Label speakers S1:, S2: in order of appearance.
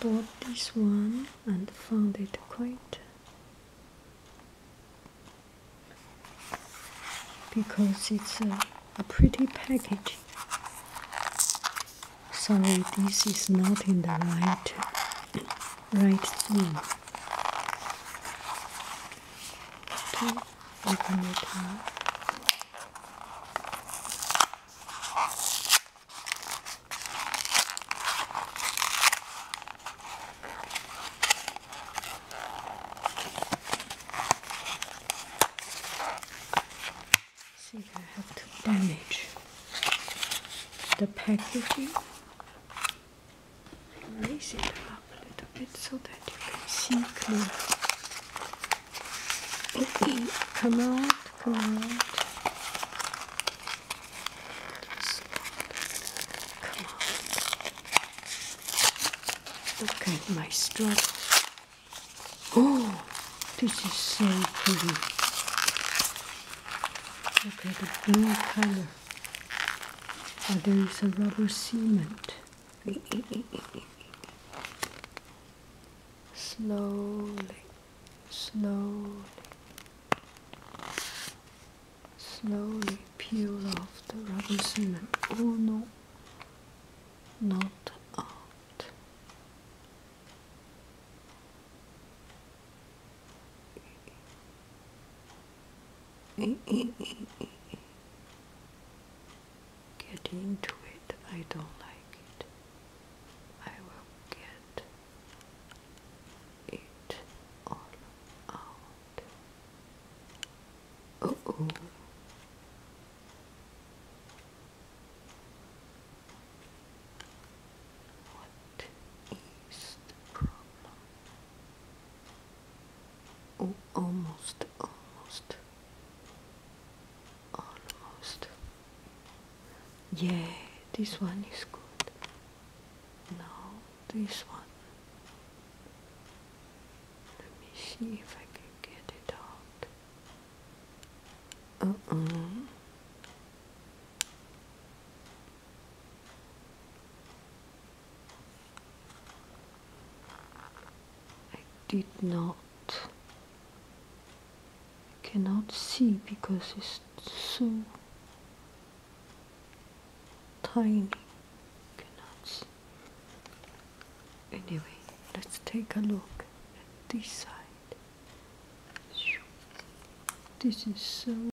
S1: bought this one and found it quite because it's a, a pretty package. Sorry, this is not in the right right thing. To open it up. I have to damage the packaging. Raise it up a little bit so that you can see clearly. come out, come out. Come on. Look at my struggle. Oh, this is so pretty. Look at the blue color. Oh, there is a rubber cement. slowly, slowly, slowly peel off the rubber cement. Oh no, not out. Get into it. I don't like it. I will get it all out. Uh oh. Yeah, this one is good. Now this one. Let me see if I can get it out. Uh uh. I did not. I cannot see because it's so tiny. Anyway, let's take a look at this side. This is so